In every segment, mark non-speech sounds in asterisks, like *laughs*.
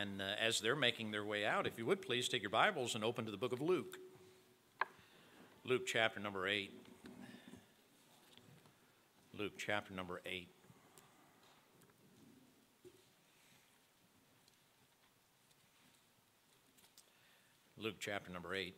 And uh, as they're making their way out, if you would please take your Bibles and open to the book of Luke. Luke chapter number 8. Luke chapter number 8. Luke chapter number 8.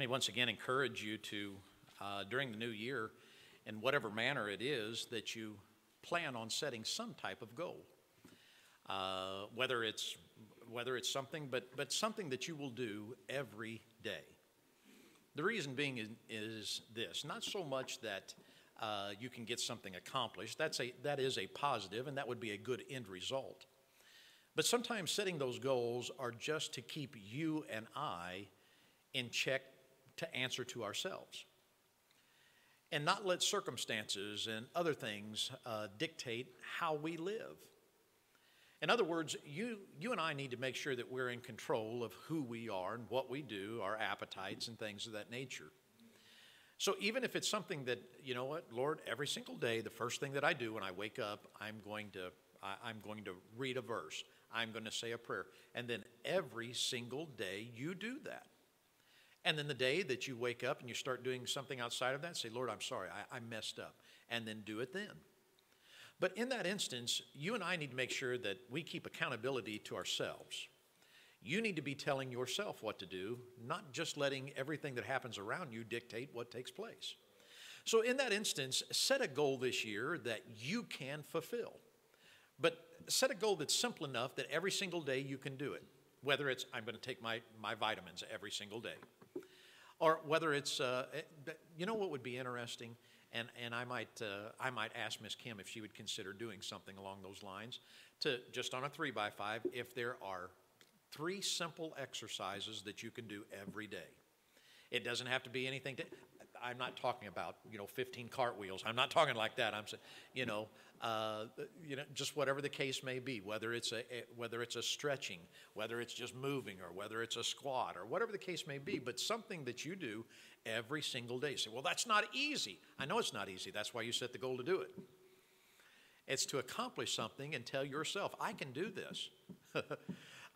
Me once again encourage you to, uh, during the new year, in whatever manner it is, that you plan on setting some type of goal. Uh, whether it's whether it's something, but but something that you will do every day. The reason being is, is this: not so much that uh, you can get something accomplished. That's a that is a positive, and that would be a good end result. But sometimes setting those goals are just to keep you and I in check to answer to ourselves and not let circumstances and other things uh, dictate how we live. In other words, you, you and I need to make sure that we're in control of who we are and what we do, our appetites and things of that nature. So even if it's something that, you know what, Lord, every single day, the first thing that I do when I wake up, I'm going to, I, I'm going to read a verse. I'm going to say a prayer. And then every single day you do that. And then the day that you wake up and you start doing something outside of that, say, Lord, I'm sorry, I, I messed up. And then do it then. But in that instance, you and I need to make sure that we keep accountability to ourselves. You need to be telling yourself what to do, not just letting everything that happens around you dictate what takes place. So, in that instance, set a goal this year that you can fulfill. But set a goal that's simple enough that every single day you can do it. Whether it's, I'm going to take my, my vitamins every single day or whether it's, uh, eh, you know what would be interesting? And, and I, might, uh, I might ask Miss Kim if she would consider doing something along those lines to just on a three by five, if there are three simple exercises that you can do every day. It doesn't have to be anything to, I'm not talking about you know 15 cartwheels. I'm not talking like that. I'm saying you know uh, you know just whatever the case may be, whether it's a, a, whether it's a stretching, whether it's just moving, or whether it's a squat, or whatever the case may be. But something that you do every single day. Say, well, that's not easy. I know it's not easy. That's why you set the goal to do it. It's to accomplish something and tell yourself, I can do this. *laughs*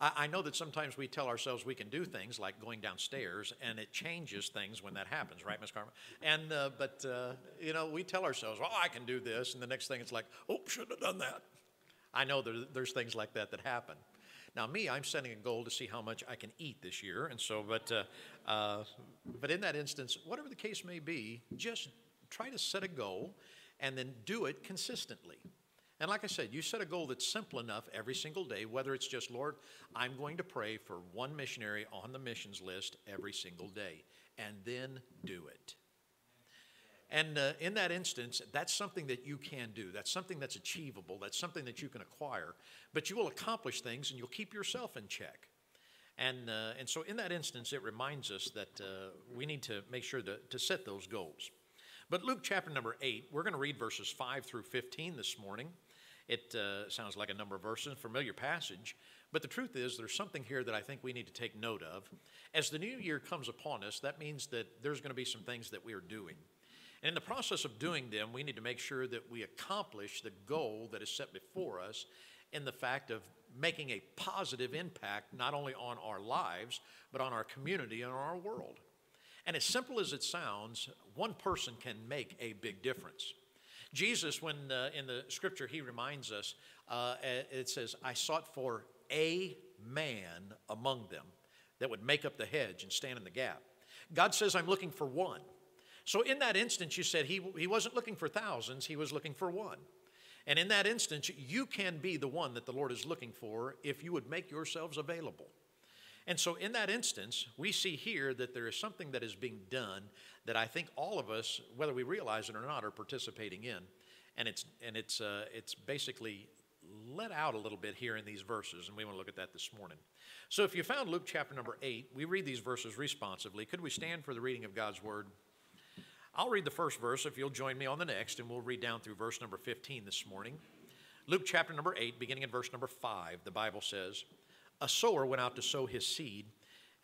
I, I know that sometimes we tell ourselves we can do things like going downstairs, and it changes things when that happens, right, Miss Carmen? And uh, but uh, you know, we tell ourselves, "Oh, I can do this," and the next thing it's like, "Oh, shouldn't have done that." I know there, there's things like that that happen. Now, me, I'm setting a goal to see how much I can eat this year, and so, but, uh, uh, but in that instance, whatever the case may be, just try to set a goal and then do it consistently. And like I said, you set a goal that's simple enough every single day, whether it's just, Lord, I'm going to pray for one missionary on the missions list every single day, and then do it. And uh, in that instance, that's something that you can do. That's something that's achievable. That's something that you can acquire. But you will accomplish things and you'll keep yourself in check. And, uh, and so, in that instance, it reminds us that uh, we need to make sure to, to set those goals. But Luke chapter number 8, we're going to read verses 5 through 15 this morning. It uh, sounds like a number of verses, a familiar passage, but the truth is there's something here that I think we need to take note of. As the new year comes upon us, that means that there's going to be some things that we are doing. And in the process of doing them, we need to make sure that we accomplish the goal that is set before us in the fact of making a positive impact not only on our lives, but on our community and our world. And as simple as it sounds, one person can make a big difference. Jesus, when uh, in the scripture he reminds us, uh, it says, I sought for a man among them that would make up the hedge and stand in the gap. God says, I'm looking for one. So in that instance, you said he, he wasn't looking for thousands, he was looking for one. And in that instance, you can be the one that the Lord is looking for if you would make yourselves available. And so, in that instance, we see here that there is something that is being done that I think all of us, whether we realize it or not, are participating in. And it's, and it's, uh, it's basically let out a little bit here in these verses, and we want to look at that this morning. So, if you found Luke chapter number 8, we read these verses responsively. Could we stand for the reading of God's word? I'll read the first verse if you'll join me on the next, and we'll read down through verse number 15 this morning. Luke chapter number 8, beginning at verse number 5, the Bible says, a sower went out to sow his seed,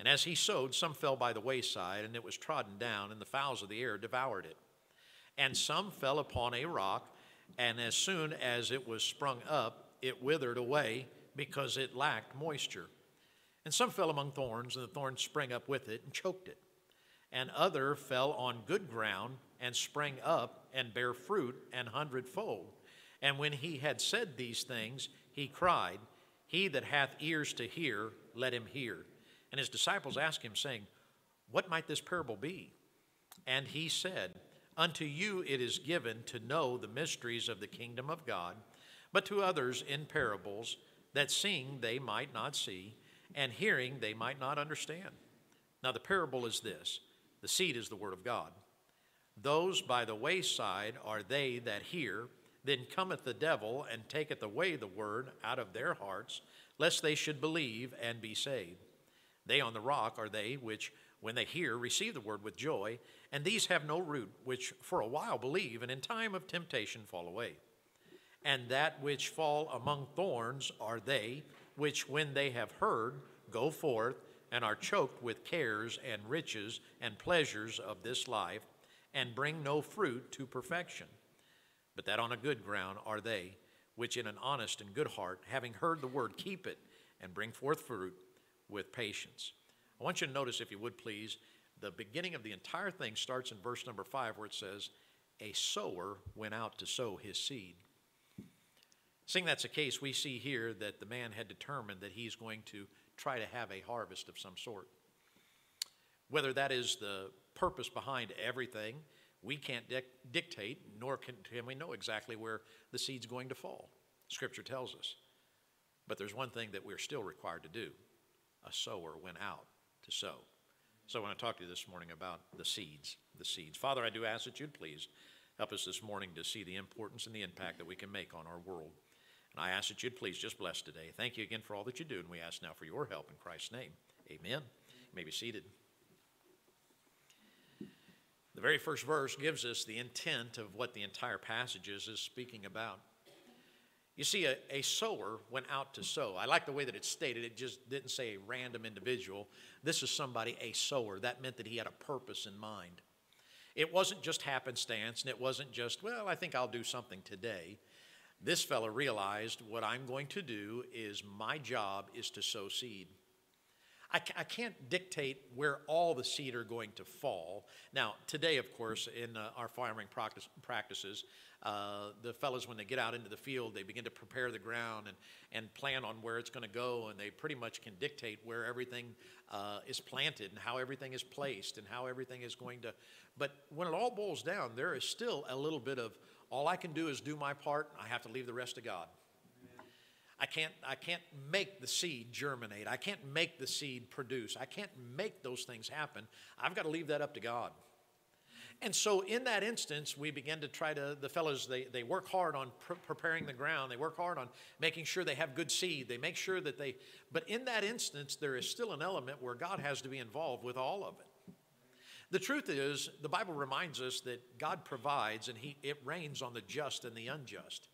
And as he sowed, some fell by the wayside, and it was trodden down, and the fowls of the air devoured it. And some fell upon a rock, and as soon as it was sprung up, it withered away because it lacked moisture. And some fell among thorns, and the thorns sprang up with it and choked it. And other fell on good ground and sprang up and bare fruit an hundredfold. And when he had said these things, he cried, He that hath ears to hear, let him hear. And his disciples asked him, saying, What might this parable be? And he said, Unto you it is given to know the mysteries of the kingdom of God, but to others in parables, that seeing they might not see, and hearing they might not understand. Now the parable is this the seed is the word of God. Those by the wayside are they that hear, then cometh the devil and taketh away the word out of their hearts, lest they should believe and be saved. They on the rock are they which, when they hear, receive the word with joy, and these have no root, which for a while believe, and in time of temptation fall away. And that which fall among thorns are they which, when they have heard, go forth and are choked with cares and riches and pleasures of this life, and bring no fruit to perfection. But that on a good ground are they which, in an honest and good heart, having heard the word, keep it and bring forth fruit with patience. I want you to notice, if you would please, the beginning of the entire thing starts in verse number five, where it says, A sower went out to sow his seed. Seeing that's the case, we see here that the man had determined that he's going to try to have a harvest of some sort. Whether that is the purpose behind everything, we can't dictate, nor can, can we know exactly where the seed's going to fall. Scripture tells us. But there's one thing that we're still required to do a sower went out to sow. So I want to talk to you this morning about the seeds. The seeds. Father, I do ask that you'd please help us this morning to see the importance and the impact that we can make on our world. And I ask that you'd please just bless today. Thank you again for all that you do, and we ask now for your help in Christ's name. Amen. You may be seated. The very first verse gives us the intent of what the entire passage is, is speaking about. You see, a, a sower went out to sow. I like the way that it's stated. It just didn't say a random individual. This is somebody, a sower. That meant that he had a purpose in mind. It wasn't just happenstance, and it wasn't just, well, I think I'll do something today. This fellow realized what I'm going to do is my job is to sow seed. I, I can't dictate where all the seed are going to fall. Now, today, of course, in uh, our farming practice, practices, uh, the fellows, when they get out into the field, they begin to prepare the ground and, and plan on where it's going to go, and they pretty much can dictate where everything uh, is planted and how everything is placed and how everything is going to. But when it all boils down, there is still a little bit of all I can do is do my part, I have to leave the rest to God. I can't, I can't make the seed germinate. I can't make the seed produce. I can't make those things happen. I've got to leave that up to God. And so, in that instance, we begin to try to, the fellows, they, they work hard on pr- preparing the ground. They work hard on making sure they have good seed. They make sure that they, but in that instance, there is still an element where God has to be involved with all of it. The truth is, the Bible reminds us that God provides and he, it rains on the just and the unjust.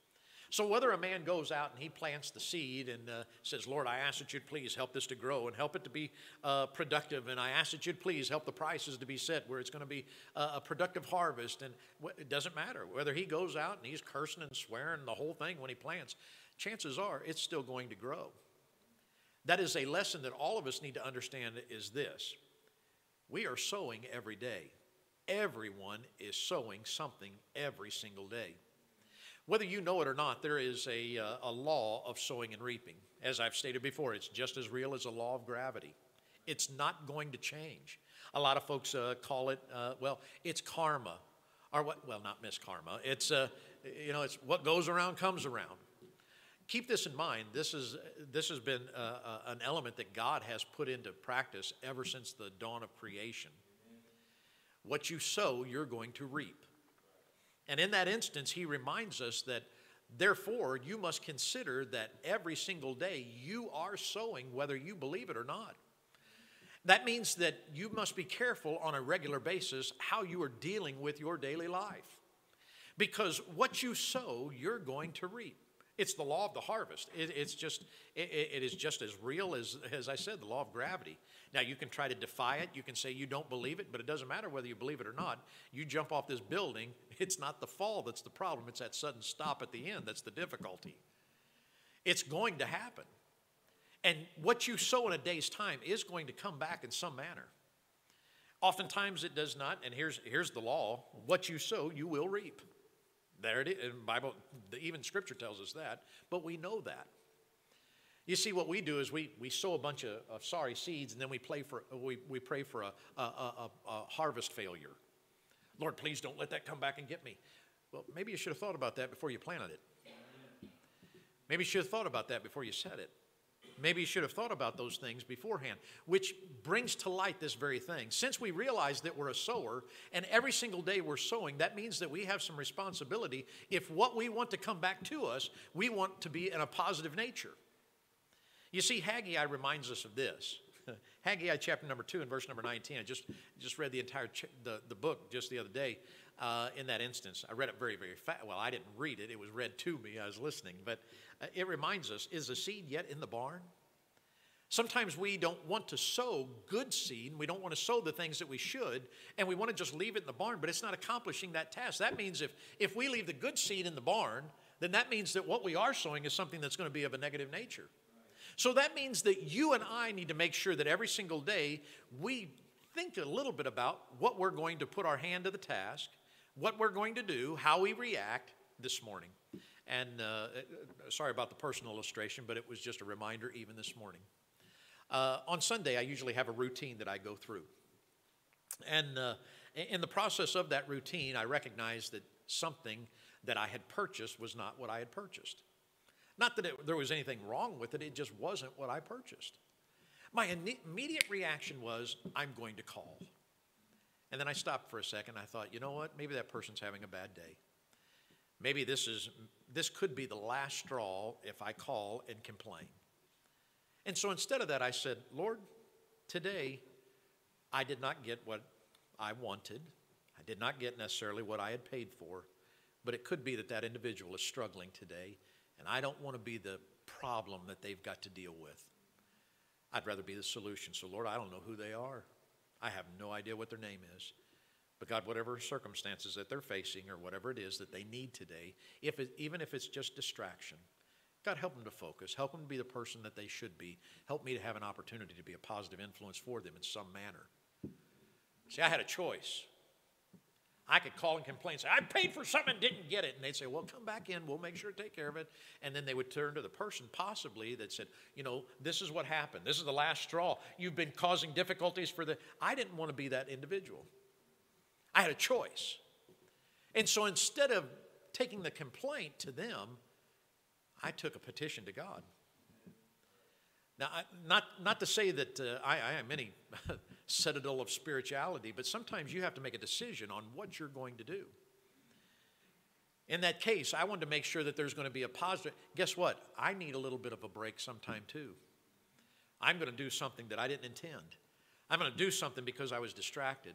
So, whether a man goes out and he plants the seed and uh, says, Lord, I ask that you'd please help this to grow and help it to be uh, productive, and I ask that you'd please help the prices to be set where it's going to be uh, a productive harvest, and it doesn't matter whether he goes out and he's cursing and swearing the whole thing when he plants, chances are it's still going to grow. That is a lesson that all of us need to understand is this we are sowing every day. Everyone is sowing something every single day. Whether you know it or not, there is a, uh, a law of sowing and reaping. As I've stated before, it's just as real as a law of gravity. It's not going to change. A lot of folks uh, call it, uh, well, it's karma. Or what, well, not miss karma. It's, uh, you know, it's what goes around comes around. Keep this in mind. This, is, this has been uh, uh, an element that God has put into practice ever since the dawn of creation. What you sow, you're going to reap. And in that instance, he reminds us that therefore you must consider that every single day you are sowing whether you believe it or not. That means that you must be careful on a regular basis how you are dealing with your daily life. Because what you sow, you're going to reap. It's the law of the harvest. It, it's just, it, it is just as real as, as I said, the law of gravity. Now, you can try to defy it. You can say you don't believe it, but it doesn't matter whether you believe it or not. You jump off this building, *laughs* it's not the fall that's the problem, it's that sudden stop at the end that's the difficulty. It's going to happen. And what you sow in a day's time is going to come back in some manner. Oftentimes it does not, and here's, here's the law what you sow, you will reap. There it is. And Bible, even Scripture tells us that, but we know that. You see, what we do is we, we sow a bunch of, of sorry seeds and then we, play for, we, we pray for a, a, a, a harvest failure. Lord, please don't let that come back and get me. Well, maybe you should have thought about that before you planted it. Maybe you should have thought about that before you said it. Maybe you should have thought about those things beforehand, which brings to light this very thing. Since we realize that we're a sower and every single day we're sowing, that means that we have some responsibility. If what we want to come back to us, we want to be in a positive nature. You see, Haggai reminds us of this. *laughs* Haggai chapter number 2 and verse number 19. I just, just read the entire ch- the, the book just the other day uh, in that instance. I read it very, very fast. Well, I didn't read it, it was read to me. I was listening. But uh, it reminds us is the seed yet in the barn? Sometimes we don't want to sow good seed. We don't want to sow the things that we should, and we want to just leave it in the barn, but it's not accomplishing that task. That means if, if we leave the good seed in the barn, then that means that what we are sowing is something that's going to be of a negative nature. So that means that you and I need to make sure that every single day we think a little bit about what we're going to put our hand to the task, what we're going to do, how we react this morning. And uh, uh, sorry about the personal illustration, but it was just a reminder even this morning. Uh, on Sunday, I usually have a routine that I go through. And uh, in the process of that routine, I recognized that something that I had purchased was not what I had purchased. Not that it, there was anything wrong with it, it just wasn't what I purchased. My immediate reaction was, I'm going to call. And then I stopped for a second. I thought, you know what? Maybe that person's having a bad day. Maybe this is this could be the last straw if I call and complain. And so instead of that, I said, Lord, today I did not get what I wanted. I did not get necessarily what I had paid for, but it could be that that individual is struggling today, and I don't want to be the problem that they've got to deal with. I'd rather be the solution. So, Lord, I don't know who they are. I have no idea what their name is. But God, whatever circumstances that they're facing or whatever it is that they need today, if it, even if it's just distraction, God, help them to focus. Help them to be the person that they should be. Help me to have an opportunity to be a positive influence for them in some manner. See, I had a choice. I could call and complain, say, I paid for something and didn't get it. And they'd say, Well, come back in, we'll make sure to take care of it. And then they would turn to the person, possibly, that said, You know, this is what happened. This is the last straw. You've been causing difficulties for the. I didn't want to be that individual. I had a choice. And so instead of taking the complaint to them, I took a petition to God. Now, I, not, not to say that uh, I, I am any *laughs* citadel of spirituality, but sometimes you have to make a decision on what you're going to do. In that case, I wanted to make sure that there's going to be a positive. Guess what? I need a little bit of a break sometime too. I'm going to do something that I didn't intend. I'm going to do something because I was distracted.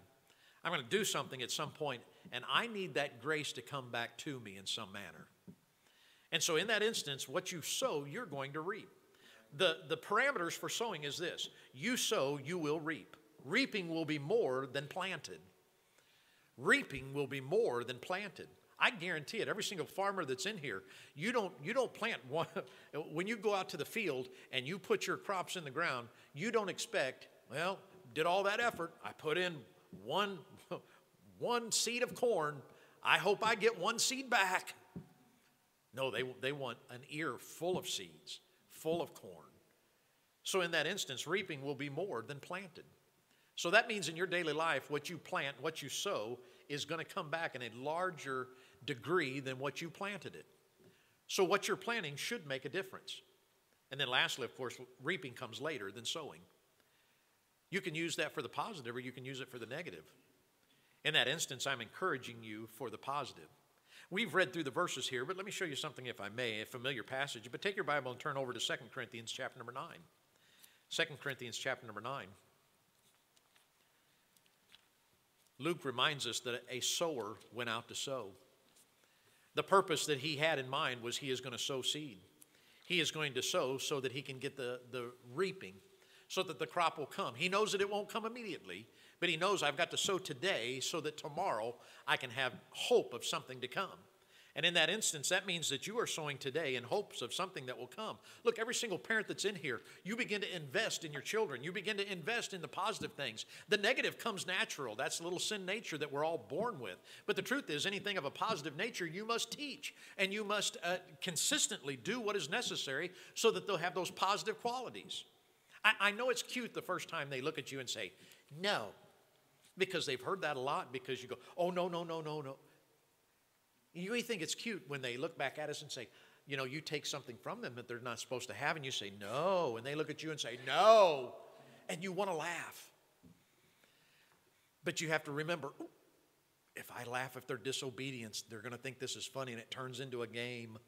I'm going to do something at some point, and I need that grace to come back to me in some manner. And so, in that instance, what you sow, you're going to reap. The, the parameters for sowing is this you sow, you will reap. Reaping will be more than planted. Reaping will be more than planted. I guarantee it. Every single farmer that's in here, you don't you don't plant one. *laughs* When you go out to the field and you put your crops in the ground, you don't expect. Well, did all that effort. I put in one, *laughs* one seed of corn. I hope I get one seed back. No, they, they want an ear full of seeds, full of corn. So, in that instance, reaping will be more than planted. So, that means in your daily life, what you plant, what you sow, is going to come back in a larger degree than what you planted it. So, what you're planting should make a difference. And then, lastly, of course, reaping comes later than sowing. You can use that for the positive or you can use it for the negative. In that instance, I'm encouraging you for the positive. We've read through the verses here, but let me show you something, if I may, a familiar passage. But take your Bible and turn over to 2 Corinthians chapter number 9. 2 Corinthians chapter number 9. Luke reminds us that a sower went out to sow. The purpose that he had in mind was he is going to sow seed. He is going to sow so that he can get the, the reaping, so that the crop will come. He knows that it won't come immediately, but he knows I've got to sow today so that tomorrow I can have hope of something to come. And in that instance, that means that you are sowing today in hopes of something that will come. Look, every single parent that's in here, you begin to invest in your children. You begin to invest in the positive things. The negative comes natural. That's little sin nature that we're all born with. But the truth is, anything of a positive nature, you must teach. And you must uh, consistently do what is necessary so that they'll have those positive qualities. I, I know it's cute the first time they look at you and say, no, because they've heard that a lot because you go, oh, no, no, no, no, no. You think it's cute when they look back at us and say, you know, you take something from them that they're not supposed to have, and you say, no. And they look at you and say, no. And you want to laugh. But you have to remember if I laugh if they're disobedience, they're going to think this is funny, and it turns into a game.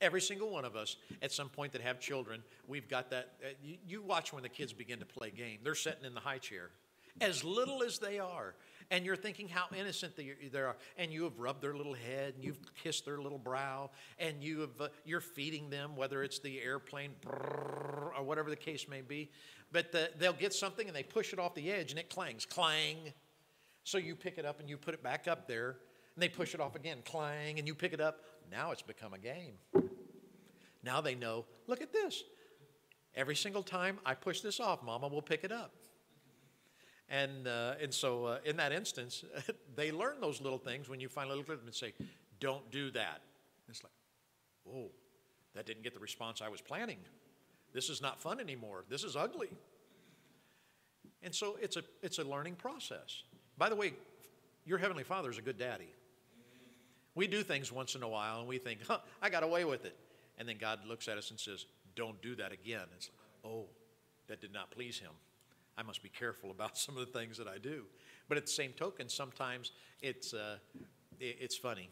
Every single one of us, at some point that have children, we've got that. Uh, you watch when the kids begin to play game. They're sitting in the high chair, as little as they are and you're thinking how innocent they are, and you have rubbed their little head, and you've kissed their little brow, and you have, uh, you're feeding them, whether it's the airplane or whatever the case may be. But the, they'll get something and they push it off the edge and it clangs, clang. So you pick it up and you put it back up there, and they push it off again, clang, and you pick it up. Now it's become a game. Now they know, look at this. Every single time I push this off, Mama will pick it up. And, uh, and so uh, in that instance, *laughs* they learn those little things when you finally look at them and say, don't do that. it's like, oh, that didn't get the response I was planning. This is not fun anymore. This is ugly. And so it's a, it's a learning process. By the way, your Heavenly Father is a good daddy. We do things once in a while and we think, huh, I got away with it. And then God looks at us and says, don't do that again. It's like, oh, that did not please him. I must be careful about *laughs* some of the things that I do. But at the same token, sometimes it's, uh, it's funny.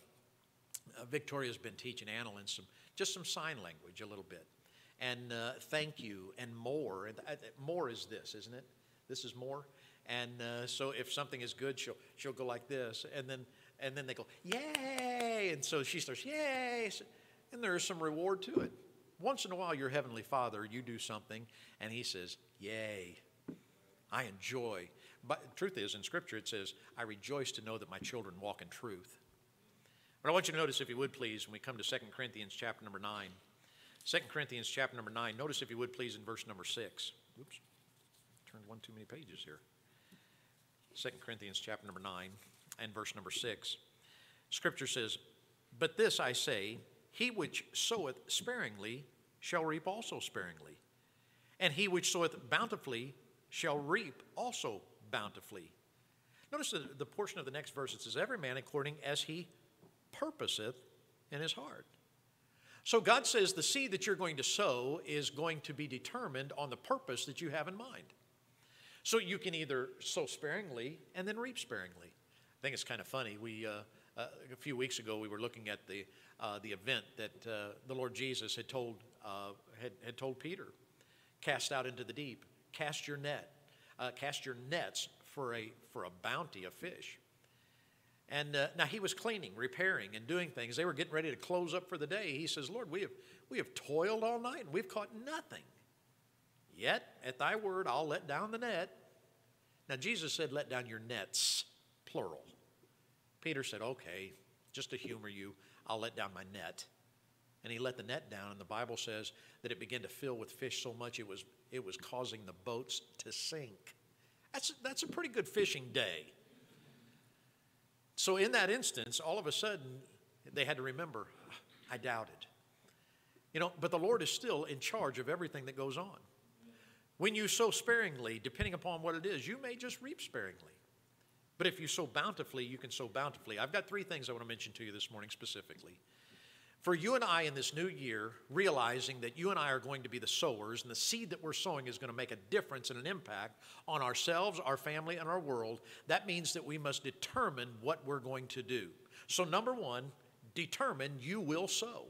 Uh, Victoria's been teaching Annalyn some, just some sign language a little bit. And uh, thank you and more. And uh, more is this, isn't it? This is more. And uh, so if something is good, she'll, she'll go like this. And then, and then they go, yay. And so she starts, yay. And there is some reward to it. Once in a while, your Heavenly Father, you do something, and He says, yay. I enjoy. But truth is, in Scripture, it says, I rejoice to know that my children walk in truth. But I want you to notice, if you would please, when we come to 2 Corinthians chapter number 9. 2 Corinthians chapter number 9, notice, if you would please, in verse number 6. Oops, turned one too many pages here. 2 Corinthians chapter number 9 and verse number 6. Scripture says, But this I say, he which soweth sparingly shall reap also sparingly, and he which soweth bountifully shall reap also bountifully. Notice the, the portion of the next verse it says, Every man according as he purposeth in his heart. So God says the seed that you're going to sow is going to be determined on the purpose that you have in mind. So you can either sow sparingly and then reap sparingly. I think it's kind of funny. We, uh, uh, a few weeks ago, we were looking at the, uh, the event that uh, the Lord Jesus had told, uh, had, had told Peter cast out into the deep cast your net, uh, cast your nets for a, for a bounty of fish. And uh, now he was cleaning, repairing, and doing things. They were getting ready to close up for the day. He says, Lord, we have, we have toiled all night and we've caught nothing. Yet, at thy word, I'll let down the net. Now, Jesus said, Let down your nets, plural. Peter said, Okay, just to humor you, I'll let down my net and he let the net down and the bible says that it began to fill with fish so much it was it was causing the boats to sink. That's that's a pretty good fishing day. So in that instance all of a sudden they had to remember i doubted. You know but the lord is still in charge of everything that goes on. When you sow sparingly depending upon what it is you may just reap sparingly. But if you sow bountifully you can sow bountifully. I've got three things i want to mention to you this morning specifically for you and I in this new year, realizing that you and I are going to be the sowers, and the seed that we're sowing is going to make a difference and an impact on ourselves, our family, and our world, that means that we must determine what we're going to do. So, number one, determine you will sow.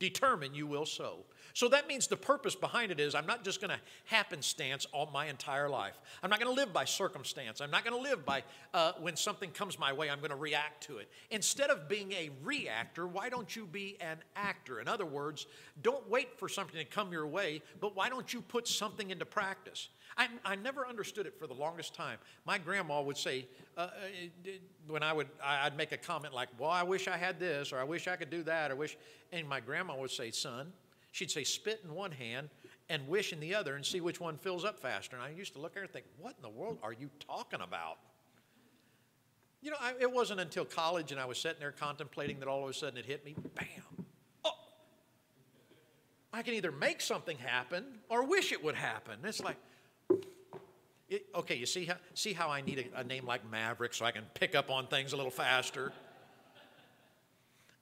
Determine you will sow. So that means the purpose behind it is I'm not just going to happenstance all my entire life. I'm not going to live by circumstance. I'm not going to live by uh, when something comes my way, I'm going to react to it. Instead of being a reactor, why don't you be an actor? In other words, don't wait for something to come your way, but why don't you put something into practice? I, I never understood it for the longest time. My grandma would say, uh, uh when I would, I'd make a comment like, well, I wish I had this, or I wish I could do that, or wish, and my grandma would say, son, she'd say, spit in one hand and wish in the other and see which one fills up faster. And I used to look at her and think, what in the world are you talking about? You know, I, it wasn't until college and I was sitting there contemplating that all of a sudden it hit me, bam. Oh, I can either make something happen or wish it would happen. It's like, it, okay, you see how, see how I need a, a name like Maverick so I can pick up on things a little faster?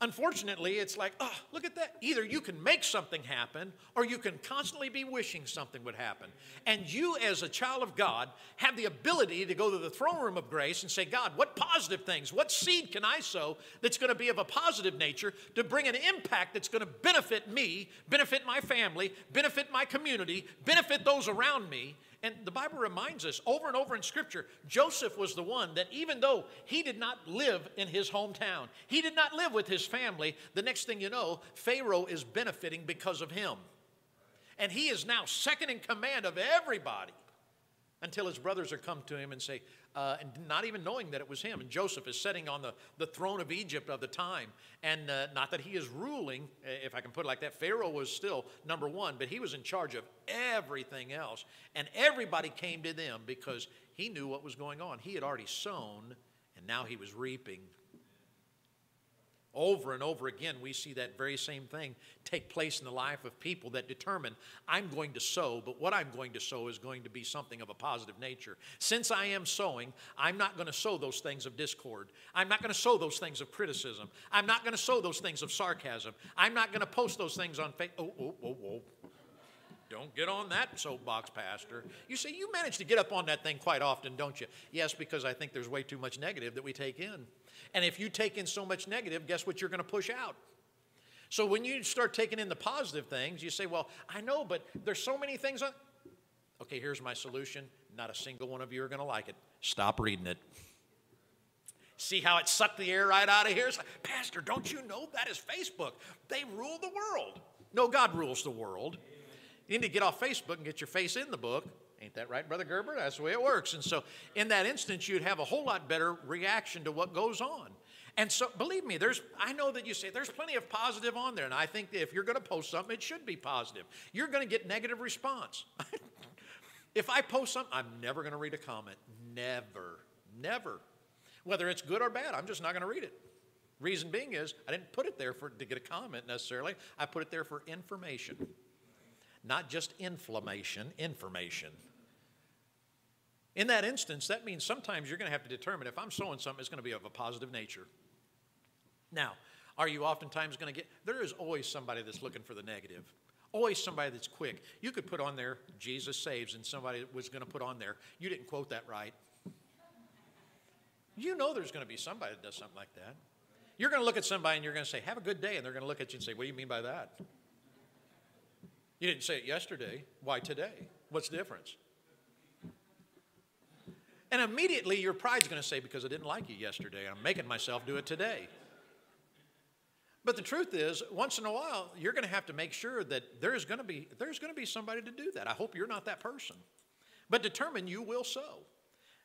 Unfortunately, it's like, oh, look at that. Either you can make something happen or you can constantly be wishing something would happen. And you, as a child of God, have the ability to go to the throne room of grace and say, God, what positive things, what seed can I sow that's going to be of a positive nature to bring an impact that's going to benefit me, benefit my family, benefit my community, benefit those around me? And the Bible reminds us over and over in Scripture, Joseph was the one that even though he did not live in his hometown, he did not live with his family, the next thing you know, Pharaoh is benefiting because of him. And he is now second in command of everybody until his brothers are come to him and say, uh, and not even knowing that it was him. And Joseph is sitting on the, the throne of Egypt of the time. And uh, not that he is ruling, if I can put it like that. Pharaoh was still number one, but he was in charge of everything else. And everybody came to them because he knew what was going on. He had already sown, and now he was reaping over and over again, we see that very same thing take place in the life of people that determine I'm going to sow, but what I'm going to sow is going to be something of a positive nature. Since I am sowing, I'm not going to sow those things of discord. I'm not going to sow those things of criticism. I'm not going to sow those things of sarcasm. I'm not going to post those things on Facebook. Oh, oh, oh, oh. Don't get on that soapbox, Pastor. You see, you manage to get up on that thing quite often, don't you? Yes, because I think there's way too much negative that we take in. And if you take in so much negative, guess what you're going to push out? So when you start taking in the positive things, you say, Well, I know, but there's so many things on. Okay, here's my solution. Not a single one of you are going to like it. Stop reading it. See how it sucked the air right out of here? Like, Pastor, don't you know that is Facebook? They rule the world. No, God rules the world. You need to get off Facebook and get your face in the book Ain't that right, Brother Gerber? That's the way it works. And so, in that instance, you'd have a whole lot better reaction to what goes on. And so, believe me, there's, I know that you say there's plenty of positive on there. And I think if you're going to post something, it should be positive. You're going to get negative response. *laughs* if I post something, I'm never going to read a comment. Never. Never. Whether it's good or bad, I'm just not going to read it. Reason being is, I didn't put it there for, to get a comment necessarily. I put it there for information. Not just inflammation, information. In that instance, that means sometimes you're going to have to determine if I'm sowing something, it's going to be of a positive nature. Now, are you oftentimes going to get, there is always somebody that's looking for the negative. Always somebody that's quick. You could put on there, Jesus saves, and somebody was going to put on there, you didn't quote that right. You know there's going to be somebody that does something like that. You're going to look at somebody and you're going to say, Have a good day. And they're going to look at you and say, What do you mean by that? You didn't say it yesterday. Why today? What's the difference? And immediately your pride's going to say, because I didn't like you yesterday, I'm making myself do it today. But the truth is, once in a while, you're going to have to make sure that there's going to be there's going to be somebody to do that. I hope you're not that person. But determine you will sow.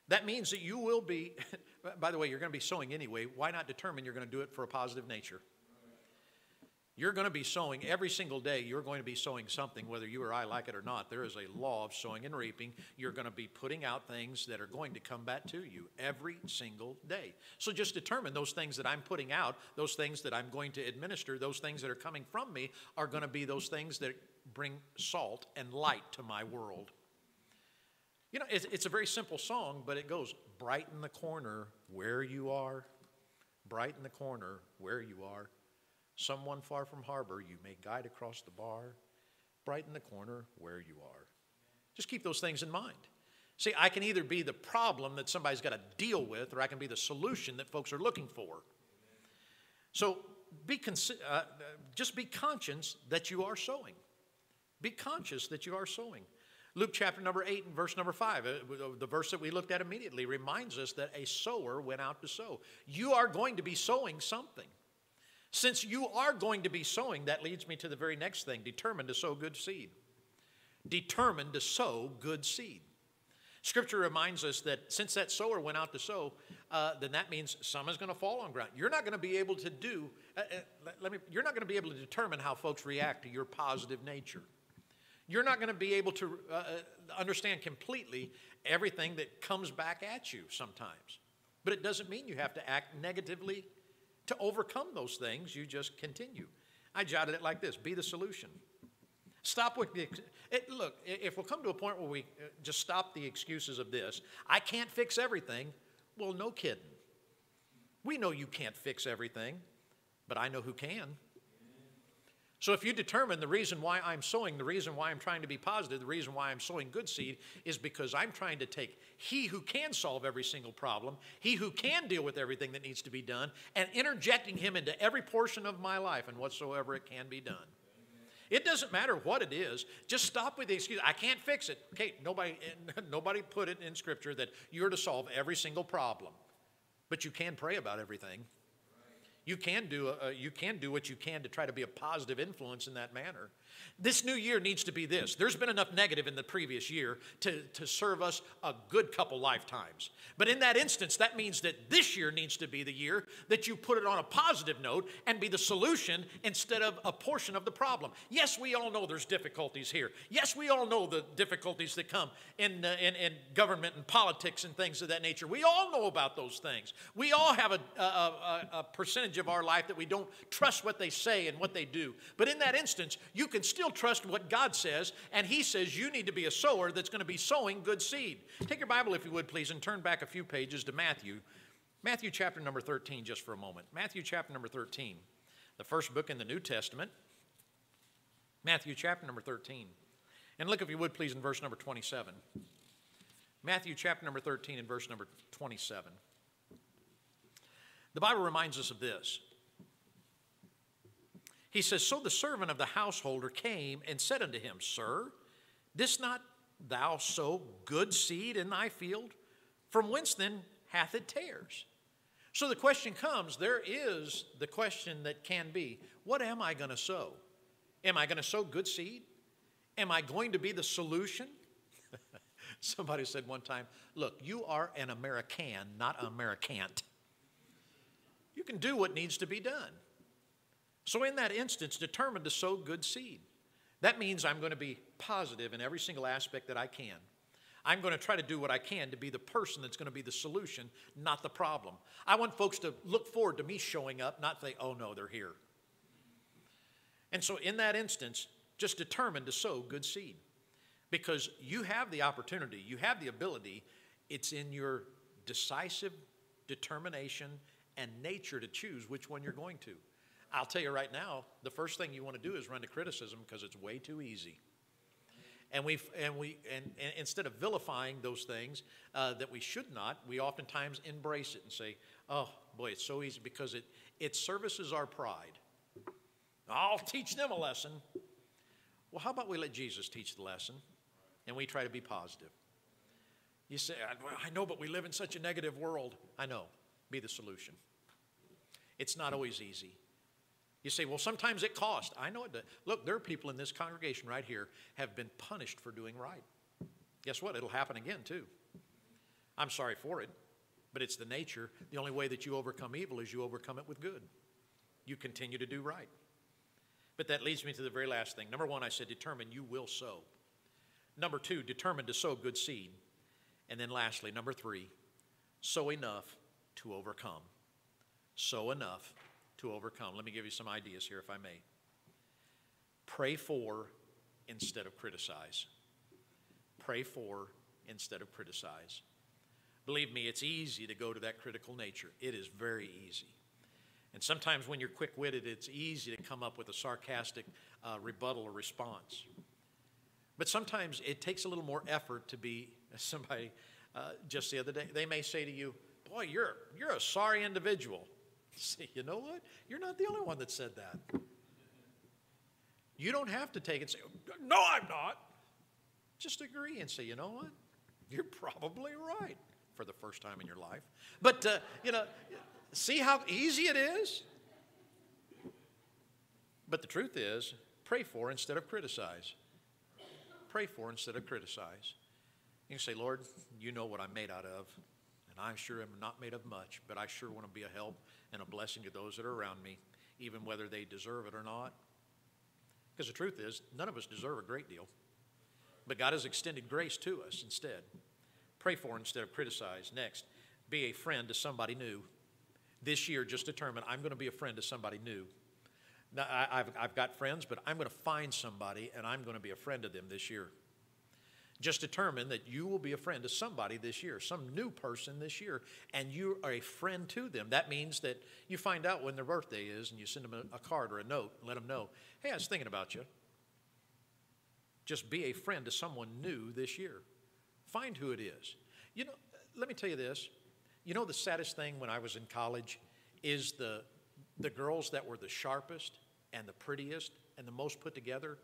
That means that you will be, *laughs* by the way, you're going to be sowing anyway. Why not determine you're going to do it for a positive nature? You're going to be sowing every single day. You're going to be sowing something, whether you or I like it or not. There is a law of sowing and reaping. You're going to be putting out things that are going to come back to you every single day. So just determine those things that I'm putting out, those things that I'm going to administer, those things that are coming from me are going to be those things that bring salt and light to my world. You know, it's, it's a very simple song, but it goes brighten the corner where you are, brighten the corner where you are. Someone far from harbor, you may guide across the bar, brighten the corner where you are. Just keep those things in mind. See, I can either be the problem that somebody's got to deal with, or I can be the solution that folks are looking for. So be uh, just be conscious that you are sowing. Be conscious that you are sowing. Luke chapter number 8 and verse number 5, uh, the verse that we looked at immediately, reminds us that a sower went out to sow. You are going to be sowing something. Since you are going to be sowing, that leads me to the very next thing determined to sow good seed. Determined to sow good seed. Scripture reminds us that since that sower went out to sow, uh, then that means some is going to fall on ground. You're not going to be able to do. Uh, uh, let, me. You're not going to be able to determine how folks react to your positive nature. You're not going to be able to uh, uh, understand completely everything that comes back at you sometimes. But it doesn't mean you have to act negatively to overcome those things. You just continue. I jotted it like this: Be the solution. Stop with the. It, look, if we'll come to a point where we uh, just stop the excuses of this, I can't fix everything. Well, no kidding. We know you can't fix everything, but I know who can. So if you determine the reason why I'm sowing, the reason why I'm trying to be positive, the reason why I'm sowing good seed is because I'm trying to take He who can solve every single problem, He who can deal with everything that needs to be done, and interjecting Him into every portion of my life and whatsoever it can be done. It doesn't matter what it is. Just stop with the excuse. I can't fix it. Okay, nobody, *laughs* nobody put it in Scripture that you're to solve every single problem, but you can pray about everything. You can do uh, you can do what you can to try to be a positive influence in that manner. This new year needs to be this. There's been enough negative in the previous year to, to serve us a good couple lifetimes. But in that instance, that means that this year needs to be the year that you put it on a positive note and be the solution instead of a portion of the problem. Yes, we all know there's difficulties here. Yes, we all know the difficulties that come in, uh, in, in, government and politics and things of that nature. We all know about those things. We all have a, a, a, a percentage of our life that we don't trust what they say and what they do. But in that instance, you can still trust what God says, and He says you need to be a sower that's going to be sowing good seed. Take your Bible, if you would, please, and turn back a few pages to Matthew. Matthew chapter number 13, just for a moment. Matthew chapter number 13, the first book in the New Testament. Matthew chapter number 13. And look, if you would, please, in verse number 27. Matthew chapter number 13 and verse number 27. The Bible reminds us of this. He says, So the servant of the householder came and said unto him, Sir, this not thou sow good seed in thy field? From whence then hath it tares? So the question comes there is the question that can be what am I going to sow? Am I going to sow good seed? Am I going to be the solution? *laughs* Somebody said one time, Look, you are an American, not an Americant. You can do what needs to be done. So, in that instance, determined to sow good seed. That means I'm going to be positive in every single aspect that I can. I'm going to try to do what I can to be the person that's going to be the solution, not the problem. I want folks to look forward to me showing up, not say, oh no, they're here. And so, in that instance, just determined to sow good seed because you have the opportunity, you have the ability, it's in your decisive determination and nature to choose which one you're going to. I'll tell you right now, the first thing you want to do is run to criticism because it's way too easy. And we and we and, and, instead of vilifying those things uh, that we should not, we oftentimes embrace it and say, "Oh boy, it's so easy because it it services our pride." I'll teach them a lesson. Well, how about we let Jesus teach the lesson, and we try to be positive? You say, "I know, but we live in such a negative world." I know. Be the solution. It's not always easy. You say, well, sometimes it costs. I know it does. Look, there are people in this congregation right here have been punished for doing right. Guess what? It'll happen again, too. I'm sorry for it, but it's the nature. The only way that you overcome evil is you overcome it with good. You continue to do right. But that leads me to the very last thing. Number one, I said, determine you will sow. Number two, determine to sow good seed. And then lastly, number three, sow enough to overcome. Sow enough to overcome. Let me give you some ideas here, if I may. Pray for instead of criticize. Pray for instead of criticize. Believe me, it's easy to go to that critical nature. It is very easy. And sometimes when you're quick witted, it's easy to come up with a sarcastic uh, rebuttal or response. But sometimes it takes a little more effort to be *laughs* somebody, uh, just the other day, they may say to you, Boy, you're, you're a sorry individual. *laughs* Say, you know what? You're not the only one that said that. You don't have to take it and say, No, I'm not. Just agree and say, You know what? You're probably right for the first time in your life. But, uh, you know, see how easy it is? But the truth is, pray for instead of criticize. Pray for instead of criticize. You say, Lord, you know what I'm made out of, and I sure am not made of much, but I sure want to be a help and a blessing to those that are around me, even whether they deserve it or not. Because the truth is, none of us deserve a great deal. But God has extended grace to us instead. Pray for instead of criticize. Next, be a friend to somebody new. This year, just determine I'm going to be a friend to somebody new. Now, I, have I've got friends, but I'm going to find somebody and I'm going to be a friend to them this year. Just determine that you will be a friend to somebody this year, some new person this year, and you are a friend to them. That means that you find out when their birthday is and you send them a, card or a note and let them know, hey, I was thinking about you. Just be a friend to someone new this year. Find who it is. You know, let me tell you this. You know, the saddest thing when I was in college is the, the girls that were the sharpest and the prettiest and the most put together,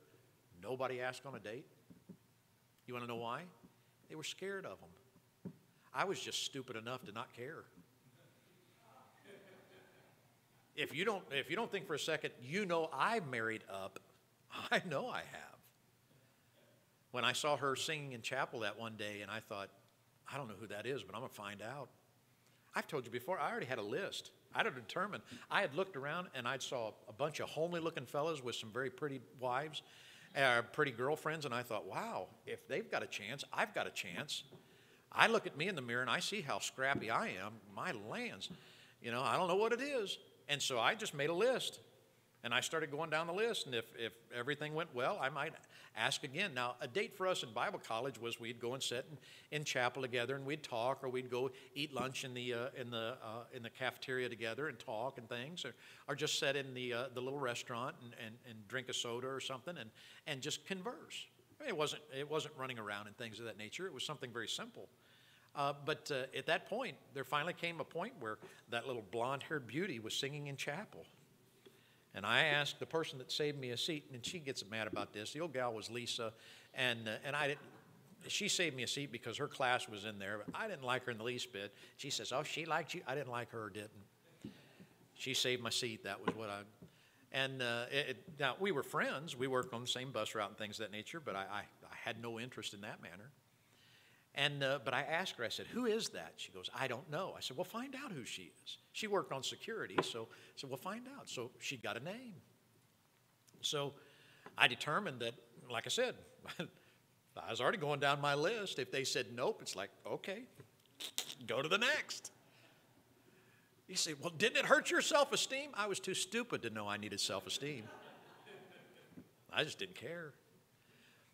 nobody asked on a date. You want to know why? They were scared of them. I was just stupid enough to not care. If you don't, if you don't think for a second, you know I married up. *laughs* I know I have. When I saw her singing in chapel that one day, and I thought, I don't know who that is, but I'm going to find out. I've told you before, I already had a list. I had determined. I had looked around and I saw a bunch of homely looking fellows with some very pretty wives, pretty girlfriends, and I thought, wow, if they've got a chance, I've got a chance. I look at me in the mirror and I see how scrappy I am. My lands, you know, I don't know what it is. And so I just made a list. And I started going down the list, and if, if everything went well, I might ask again. Now, a date for us in Bible college was we'd go and sit in, in chapel together, and we'd talk, or we'd go eat lunch in the, uh, in the, uh, in the cafeteria together and talk and things, or, or just sit in the, uh, the little restaurant and, and, and drink a soda or something and, and just converse. I mean, it, wasn't, it wasn't running around and things of that nature, it was something very simple. Uh, but uh, at that point, there finally came a point where that little blonde haired beauty was singing in chapel. And I asked the person that saved me a seat, and she gets mad about this. The old gal was Lisa, and, uh, and I didn't, she saved me a seat because her class was in there, but I didn't like her in the least bit. She says, Oh, she liked you? I didn't like her, didn't. She saved my seat. That was what I. And uh, it, now we were friends. We worked on the same bus route and things of that nature, but I, I, I had no interest in that manner. And, uh, but I asked her, I said, Who is that? She goes, I don't know. I said, Well, find out who she is. She worked on security, so I said, Well, find out. So she got a name. So I determined that, like I said, *laughs* I was already going down my list. If they said nope, it's like, okay, go to the next. You say, well, didn't it hurt your self esteem? I was too stupid to know I needed self esteem. I just didn't care.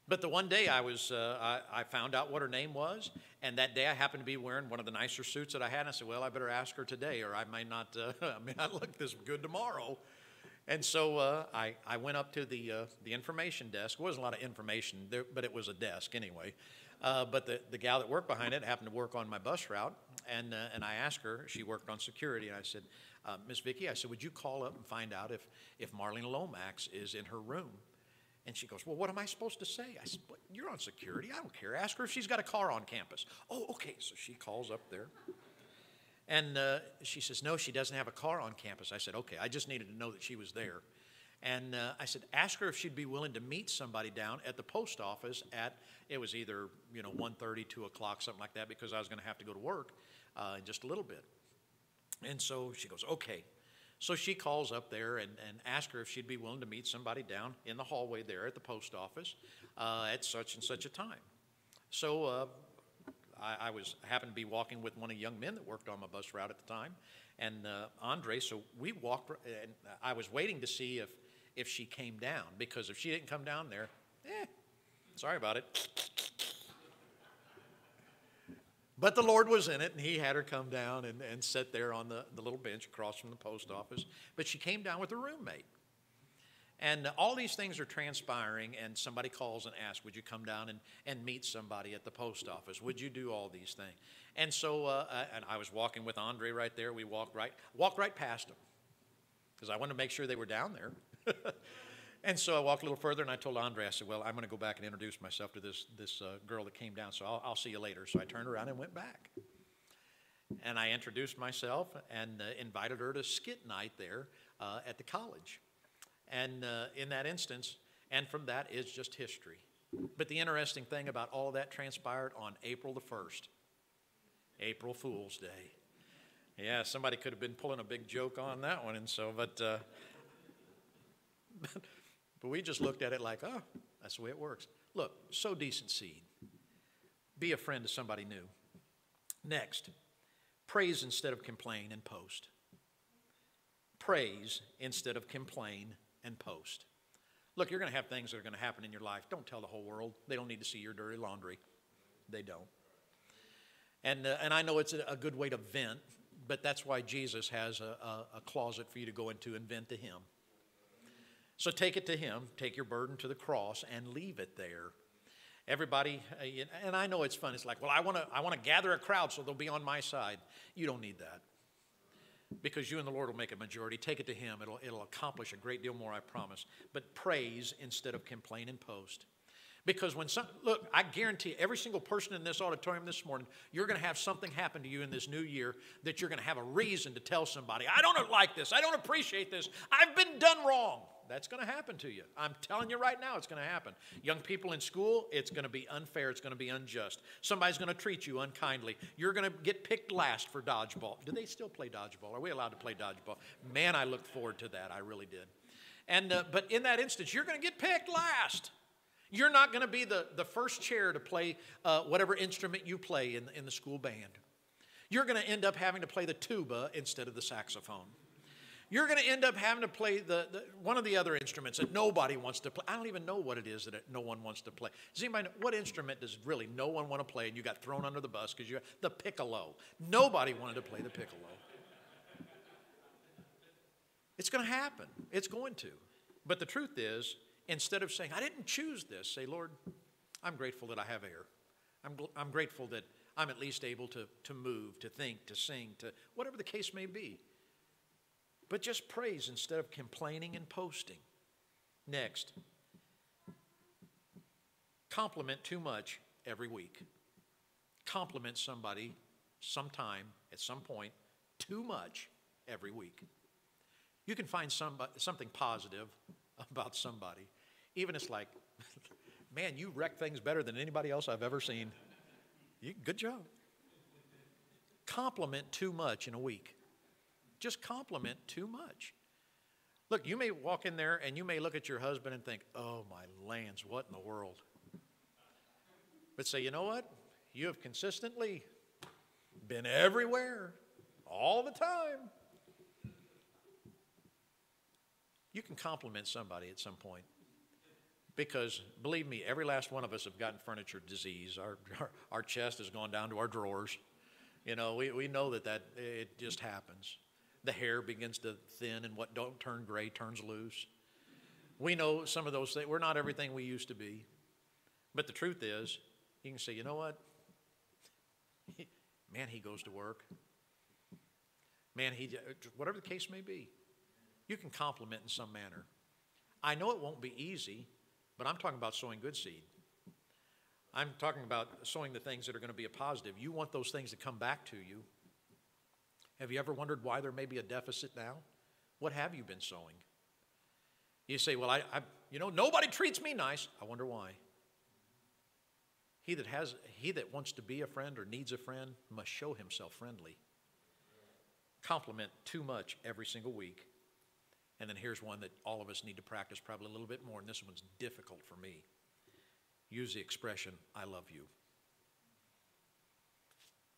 But the one day I was, uh, I, I, found out what her name was, and that day I happened to be wearing one of the nicer suits that I had. And I said, "Well, I better ask her today, or I may not, uh, *laughs* I may not look this good tomorrow." And so uh, I, I went up to the uh, the information desk. It wasn't a lot of information there, but it was a desk anyway. Uh, but the, the gal that worked behind it happened to work on my bus route, and uh, and I asked her. She worked on security, and I said, Miss Vicki, I said, would you call up and find out if if Marlene Lomax is in her room? And she goes, Well, what am I supposed to say? I said, well, You're on security. I don't care. Ask her if she's got a car on campus. Oh, okay. So she calls up there. And uh, she says, No, she doesn't have a car on campus. I said, Okay. I just needed to know that she was there. And uh, I said, Ask her if she'd be willing to meet somebody down at the post office at, it was either, you know, 1.30, 2 o'clock, something like that, because I was going to have to go to work uh, in just a little bit. And so she goes, Okay. So she calls up there and, and asks her if she'd be willing to meet somebody down in the hallway there at the post office uh, at such and such a time. So uh, I, I, was happened to be walking with one of the young men that worked on my bus route at the time, and uh, Andre. So we walked, and I was waiting to see if if she came down because if she didn't come down there, eh, sorry about it. But the Lord was in it, and He had her come down and, and sit there on the, the little bench across from the post office. But she came down with her roommate. And all these things are transpiring, and somebody calls and asks, Would you come down and, and meet somebody at the post office? Would you do all these things? And so, uh and I was walking with Andre right there. We walked right, walked right past them because I wanted to make sure they were down there. *laughs* And so I walked a little further and I told Andre, I said, Well, I'm going to go back and introduce myself to this, this uh, girl that came down, so I'll, I'll see you later. So I turned around and went back. And I introduced myself and uh, invited her to skit night there uh, at the college. And uh, in that instance, and from that is just history. But the interesting thing about all that transpired on April the 1st, April Fool's Day. Yeah, somebody could have been pulling a big joke on that one, and so, but, uh, *laughs* but, but we just looked at it like, oh, that's the way it works. Look, sow decent seed. Be a friend to somebody new. Next, praise instead of complain and post. Praise instead of complain and post. Look, you're going to have things that are going to happen in your life. Don't tell the whole world. They don't need to see your dirty laundry. They don't. And, uh, and I know it's a, good way to vent, but that's why Jesus has a, a, a closet for you to go into and vent to Him. So take it to Him, take your burden to the cross, and leave it there. Everybody, uh, and I know it's fun. It's like, well, I want to I want to gather a crowd so they'll be on my side. You don't need that because you and the Lord will make a majority. Take it to Him. It'll, it'll accomplish a great deal more, I promise. But praise instead of complain and post. Because when some, look, I guarantee every single person in this auditorium this morning, you're going to have something happen to you in this new year that you're going to have a reason to tell somebody, I don't like this. I don't appreciate this. I've been done wrong. That's going to happen to you. I'm telling you right now, it's going to happen. Young people in school, it's going to be unfair. It's going to be unjust. Somebody's going to treat you unkindly. You're going to get picked last for dodgeball. Do they still play dodgeball? Are we allowed to play dodgeball? Man, I looked forward to that. I really did. And, uh, but in that instance, you're going to get picked last. You're not going to be the, the first chair to play uh, whatever instrument you play in, in the school band. You're going to end up having to play the tuba instead of the saxophone you're going to end up having to play the, the, one of the other instruments that nobody wants to play. I don't even know what it is that no one wants to play. Does anybody know what instrument does really no one want to play and you got thrown under the bus because you the piccolo? Nobody wanted to play the piccolo. It's going to happen. It's going to. But the truth is, instead of saying, I didn't choose this, say, Lord, I'm grateful that I have air. I'm, I'm grateful that I'm at least able to, to move, to think, to sing, to whatever the case may be. But just praise instead of complaining and posting. Next, compliment too much every week. Compliment somebody sometime, at some point, too much every week. You can find somebody, something positive *laughs* about somebody. Even it's like, *laughs* man, you wreck things better than anybody else I've ever seen. You, good job. Compliment too much in a week just compliment too much. Look, you may walk in there and you may look at your husband and think, oh, my lands, what in the world? But say, you know what? You have consistently been everywhere all the time. You can compliment somebody at some point. Because believe me, every last one of us have gotten furniture disease. Our, our, our chest has gone down to our drawers. You know, we, we know that, that it just happens the hair begins to thin and what don't turn gray turns loose. We know some of those things. We're not everything we used to be. But the truth is, you can say, you know what? Man, he goes to work. Man, he, whatever the case may be, you can compliment in some manner. I know it won't be easy, but I'm talking about sowing good seed. I'm talking about sowing the things that are going to be a positive. You want those things to come back to you. Have you ever wondered why there may be a deficit now? What have you been sowing? You say, Well, I, I, you know, nobody treats me nice. I wonder why. He that, has, he that wants to be a friend or needs a friend must show himself friendly. Compliment too much every single week. And then here's one that all of us need to practice probably a little bit more, and this one's difficult for me. Use the expression, I love you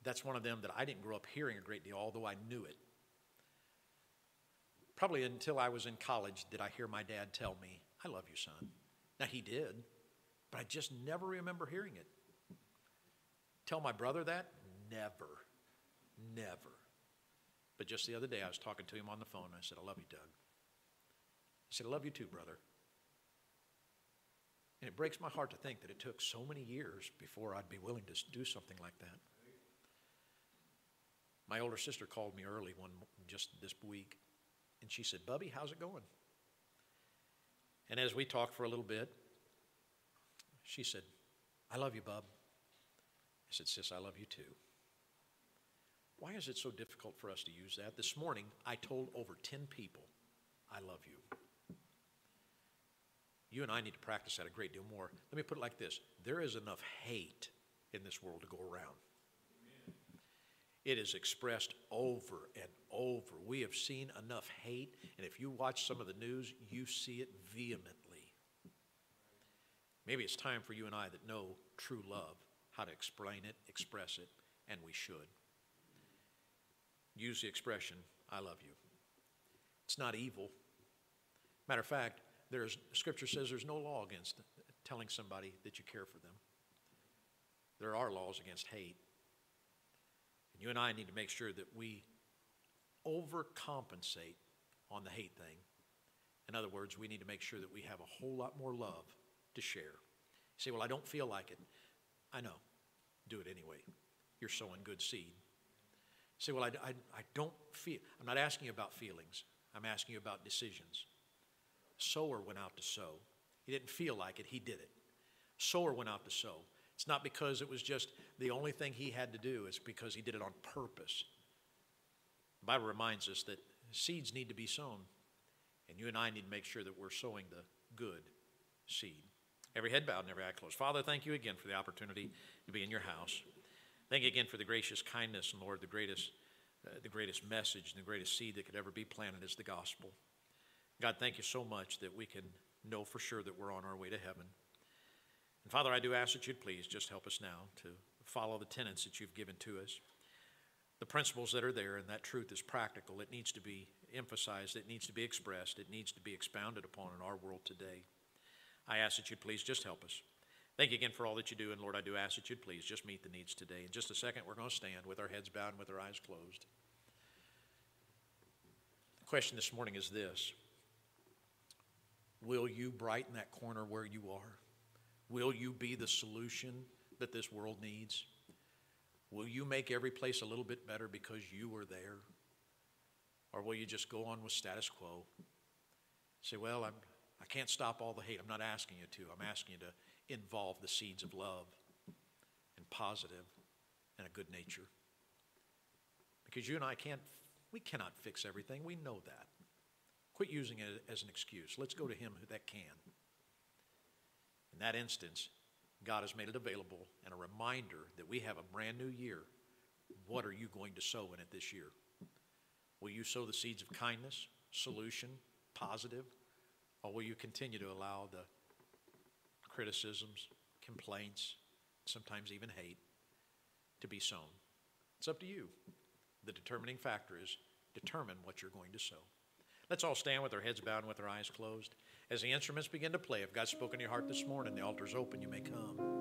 that's one of them that I didn't grow up hearing a great deal, although I knew it. Probably until I was in college did I hear my dad tell me, I love you, son. Now, he did, but I just never remember hearing it. Tell my brother that? Never. Never. But just the other day, I was talking to him on the phone, and I said, I love you, Doug. He said, I love you too, brother. And it breaks my heart to think that it took so many years before I'd be willing to do something like that. My older sister called me early one just this week, and she said, "Bubby, how's it going?" And as we talked for a little bit, she said, I love you, Bub. I said, Sis, I love you too. Why is it so difficult for us to use that? This morning, I told over 10 people, I love you. You and I need to practice that a great deal more. Let me put it like this there is enough hate in this world to go around. It is expressed over and over. We have seen enough hate, and if you watch some of the news, you see it vehemently. Maybe it's time for you and I that know true love, how to explain it, express it, and we should. Use the expression, I love you. It's not evil. Matter of fact, there's, Scripture says there's no law against telling somebody that you care for them. There are laws against hate. And you and I need to make sure that we overcompensate on the hate thing. In other words, we need to make sure that we have a whole lot more love to share. You say, Well, I don't feel like it. I know. Do it anyway. You're sowing good seed. You say, Well, I, I, I don't feel. I'm not asking you about feelings, I'm asking you about decisions. Sower went out to sow. He didn't feel like it, he did it. Sower went out to sow. It's not because it was just the only thing he had to do, it's because he did it on purpose. The Bible reminds us that seeds need to be sown, and you and I need to make sure that we're sowing the good seed. Every head bowed and every eye closed. Father, thank you again for the opportunity to be in your house. Thank you again for the gracious kindness, and Lord, the greatest, uh, the greatest message and the greatest seed that could ever be planted is the gospel. God, thank you so much that we can know for sure that we're on our way to heaven. And Father, I do ask that you'd please just help us now to follow the tenets that you've given to us. The principles that are there, and that truth is practical. It needs to be emphasized, it needs to be expressed, it needs to be expounded upon in our world today. I ask that you'd please just help us. Thank you again for all that you do, and Lord, I do ask that you'd please just meet the needs today. In just a second, we're going to stand with our heads bowed and with our eyes closed. The question this morning is this Will you brighten that corner where you are? Will you be the solution that this world needs? Will you make every place a little bit better because you were there? Or will you just go on with status quo? Say, well, I'm, I can't stop all the hate. I'm not asking you to. I'm asking you to involve the seeds of love and positive and a good nature. Because you and I can't, we cannot fix everything. We know that. Quit using it as an excuse. Let's go to Him that can. In that instance, God has made it available and a reminder that we have a brand new year. What are you going to sow in it this year? Will you sow the seeds of kindness, solution, positive, or will you continue to allow the criticisms, complaints, sometimes even hate to be sown? It's up to you. The determining factor is determine what you're going to sow. Let's all stand with our heads bowed and with our eyes closed. As the instruments begin to play, if God's spoken to your heart this morning, the altar's open, you may come.